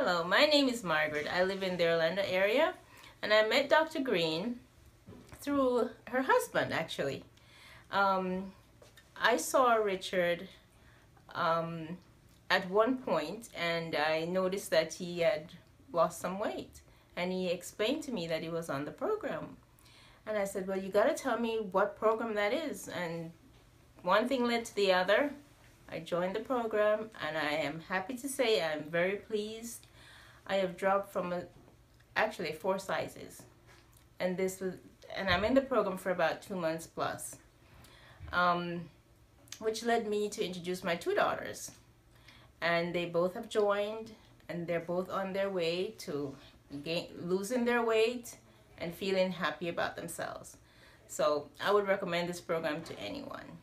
Hello, my name is Margaret. I live in the Orlando area and I met Dr. Green through her husband actually. Um, I saw Richard um, at one point and I noticed that he had lost some weight and he explained to me that he was on the program. And I said, well, you got to tell me what program that is. And one thing led to the other. I joined the program and I am happy to say I'm very pleased. I have dropped from a, actually four sizes. And this was and I'm in the program for about two months plus. Um, which led me to introduce my two daughters. And they both have joined and they're both on their way to gain, losing their weight and feeling happy about themselves. So I would recommend this program to anyone